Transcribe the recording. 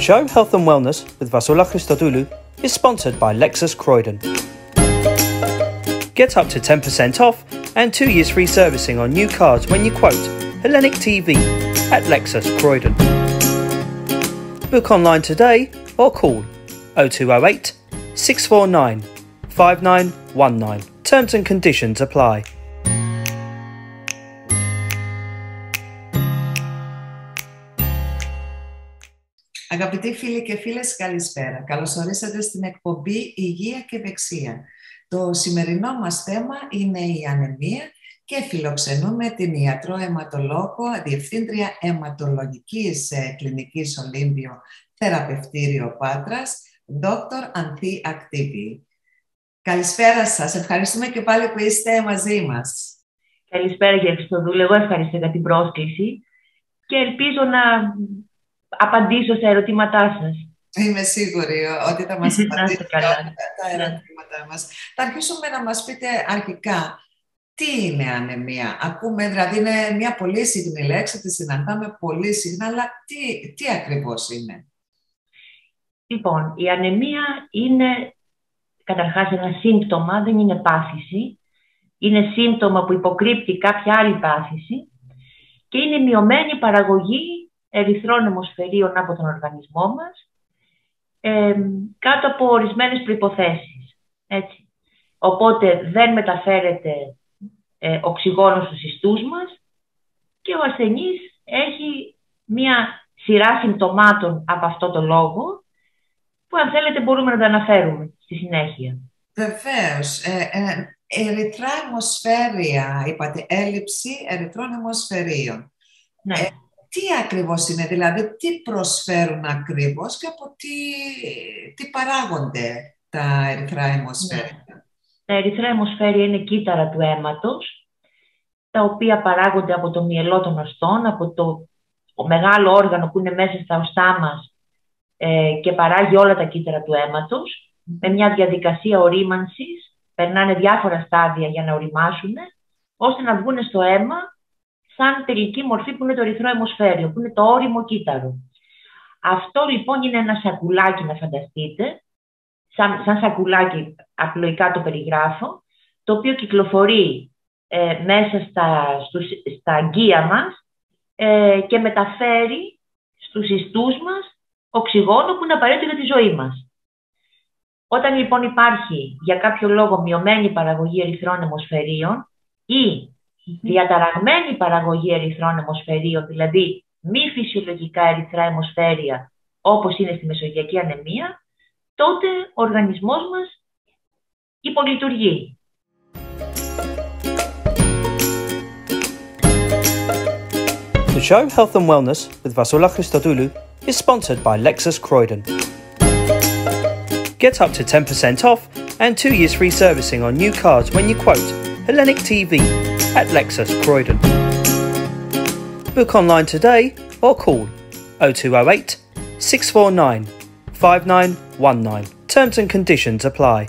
show Health and Wellness with Vasoula Christodoulou is sponsored by Lexus Croydon. Get up to 10% off and two years free servicing on new cars when you quote Hellenic TV at Lexus Croydon. Book online today or call 0208 649 5919. Terms and conditions apply. Αγαπητοί φίλοι και φίλες, καλησπέρα. Καλώς ορίσατε στην εκπομπή Υγεία και Δεξία. Το σημερινό μας θέμα είναι η ανεμία και φιλοξενούμε την ιατρό αιματολόγο, διευθύντρια αιματολογικής ε, κλινικής Ολύμπιο Θεραπευτήριο Πάτρας, Δόκτωρ Ανθή Ακτύπη. Καλησπέρα σας. Ευχαριστούμε και πάλι που είστε μαζί μας. Καλησπέρα κύριε Χριστοδούλου. Εγώ ευχαριστώ για την πρόσκληση και ελπίζω να απαντήσω στα ερωτήματά σας. Είμαι σίγουρη ότι θα μας απαντήσετε τα ερωτήματά μας. Θα αρχίσουμε να μας πείτε αρχικά τι είναι ανεμία; Ακούμε, δηλαδή είναι μια πολύ συχνή λέξη, τη συναντάμε πολύ συχνά, αλλά τι, τι ακριβώς είναι; Λοιπόν, η ανεμία είναι καταρχάς ένα σύμπτωμα, δεν είναι πάθηση. Είναι σύμπτωμα που υποκρύπτει κάποια άλλη πάθηση και είναι μειωμένη παραγωγή ερυθρών αιμοσφαιρίων από τον οργανισμό μας ε, κάτω από ορισμένες προϋποθέσεις. Έτσι. Οπότε δεν μεταφέρεται ε, οξυγόνος στους ιστούς μας και ο ασθενής έχει μία σειρά συμπτωμάτων από αυτό το λόγο που αν θέλετε μπορούμε να τα αναφέρουμε στη συνέχεια. Βεβαίως. Ε, ε, ερυθρά αιμοσφαίρια, είπατε, έλλειψη ερυθρών αιμοσφαιρίων. Ναι. Ε, τι ακριβώς είναι, δηλαδή τι προσφέρουν ακριβώς και από τι, τι παράγονται τα ερυθρά αιμοσφαίρια. Ναι. Τα ερυθρά αιμοσφαίρια είναι κύτταρα του αίματος, τα οποία παράγονται από το μυελό των οστών, από το μεγάλο όργανο που είναι μέσα στα οστά μας ε, και παράγει όλα τα κύτταρα του αίματος, με μια διαδικασία ορίμανσης, περνάνε διάφορα στάδια για να οριμάσουν, ώστε να βγουν στο αίμα σαν τελική μορφή που είναι το ερυθρό αιμοσφαίριο, που είναι το όριμο κύτταρο. Αυτό λοιπόν είναι ένα σακουλάκι να φανταστείτε, σαν, σαν σακουλάκι απλοϊκά το περιγράφω, το οποίο κυκλοφορεί ε, μέσα στα, στους, στα αγκία μας ε, και μεταφέρει στους ιστούς μας οξυγόνο που είναι απαραίτητο για τη ζωή μας. Όταν λοιπόν υπάρχει για κάποιο λόγο μειωμένη παραγωγή ερυθρών αιμοσφαιρίων ή διαταραγμένη παραγωγή ερυθρών αιμοσφαιρίων, δηλαδή μη φυσιολογικά ερυθρά αιμοσφαίρια, όπως είναι στη μεσογειακή ανεμία, τότε ο οργανισμός μας υπολειτουργεί. The show Health and Wellness with Vasoula Christodoulou is sponsored by Lexus Croydon. Get up to 10% off and two years free servicing on new cars when you quote Hellenic TV at Lexus Croydon. Book online today or call 0208 649 5919. Terms and conditions apply.